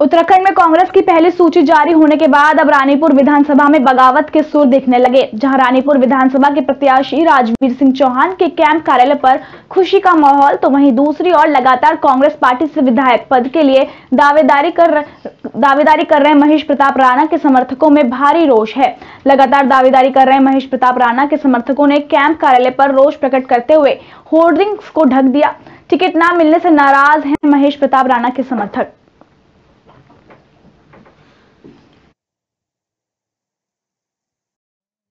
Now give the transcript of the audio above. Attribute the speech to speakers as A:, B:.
A: उत्तराखंड में कांग्रेस की पहली सूची जारी होने के बाद अब रानीपुर विधानसभा में बगावत के सुर दिखने लगे, जहाँ रानीपुर विधानसभा के प्रत्याशी राजवीर सिंह चौहान के कैंप कार्यालय पर खुशी का माहौल तो वहीं दूसरी ओर लगातार कांग्रेस पार्टी से विधायक पद के लिए दावेदारी कर दावेदारी कर रहे महेश प्रताप राणा के समर्थकों में भारी रोष है। लगातार दावेदारी कर रहे महेश प्रताप राणा के समर्थकों ने कैंप कार्यालय पर रोष प्रकट करते हुए होर्डिंग्स को ढक दिया। टिकट न मिलने से नाराज़ हैं महेश प्रताप राणा के समर्थक।